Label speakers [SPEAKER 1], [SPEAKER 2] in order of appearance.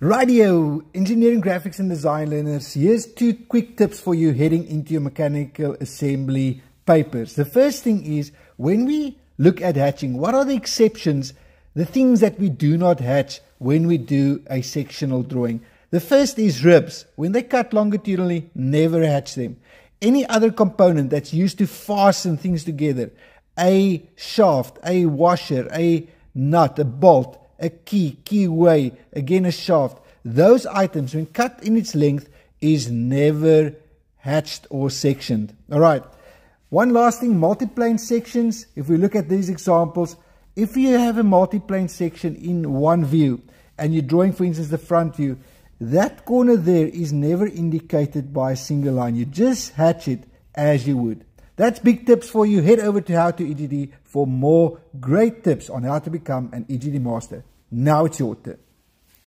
[SPEAKER 1] Radio, engineering, graphics and design learners, here's two quick tips for you heading into your mechanical assembly papers. The first thing is when we look at hatching, what are the exceptions, the things that we do not hatch when we do a sectional drawing? The first is ribs. When they cut longitudinally, never hatch them. Any other component that's used to fasten things together, a shaft, a washer, a nut, a bolt, a key, keyway, again a shaft. Those items, when cut in its length, is never hatched or sectioned. All right. One last thing, multiplane sections. If we look at these examples, if you have a multiplane section in one view and you're drawing, for instance, the front view, that corner there is never indicated by a single line. You just hatch it as you would. That's big tips for you. Head over to How to EGD for more great tips on how to become an EGD master. Now it's your turn.